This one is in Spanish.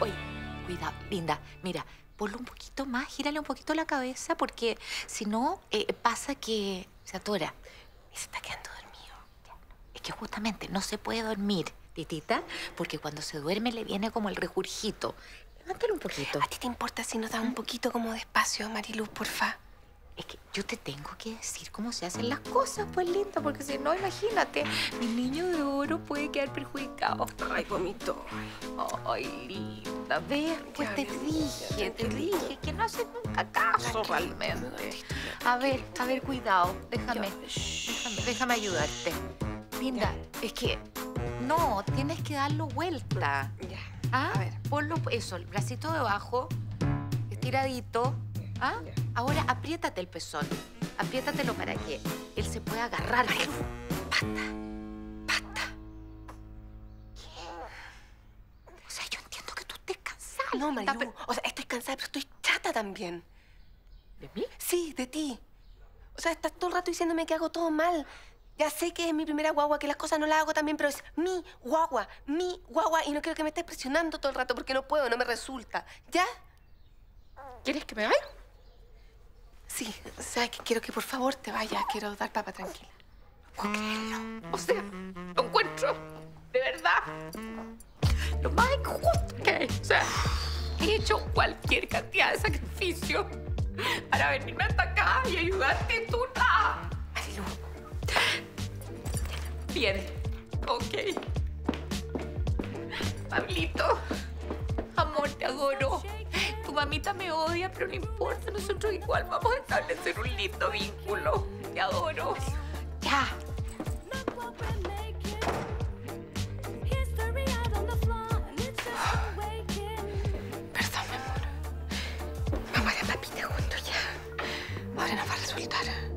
Oye, cuidado, linda. Mira, ponlo un poquito más, gírale un poquito la cabeza, porque si no, eh, pasa que se atora. Y se está quedando dormido. Es que justamente no se puede dormir, titita, porque cuando se duerme le viene como el regurgito. Levántalo un poquito. ¿A ti te importa si nos da un poquito como de espacio, Mariluz, porfa? Es que yo te tengo que decir cómo se hacen las cosas, pues linda, porque si no, imagínate, mi niño de oro puede quedar perjudicado. Ay, vomito. Ay, linda, ve, pues Ya, te dije, te dije que no haces nunca caso realmente. A ver, a ver, cuidado, déjame, déjame, déjame ayudarte. Linda, es que no, tienes que darlo vuelta. Ya. ¿Ah? A ver. Ponlo, eso, el bracito debajo, estiradito. ¿Ah? Ahora apriétate el pezón. Apriétatelo para que él se pueda agarrar. Basta. ¿Qué? O sea, yo entiendo que tú estés cansada. No, linda, Mariluz. O sea, estoy cansada, pero estoy chata también. ¿De mí? Sí, de ti. O sea, estás todo el rato diciéndome que hago todo mal. Ya sé que es mi primera guagua, que las cosas no las hago tan bien, pero es mi guagua, mi guagua. Y no quiero que me estés presionando todo el rato porque no puedo, no me resulta. ¿Ya? ¿Quieres que me vaya? Sabes que quiero que por favor te vayas. Quiero dar papa tranquila. puedo creerlo. O sea, lo encuentro de verdad lo más injusto que hay. O sea, he hecho cualquier cantidad de sacrificio para venirme hasta acá y ayudarte tú nada. Marilu, Bien, ok. Pablito, amor, te adoro. Mamita me odia, pero no importa, nosotros igual vamos a establecer un lindo vínculo. Te adoro. Ya. perdón, mi amor. A la papita juntos ya. Ahora nos va a resultar.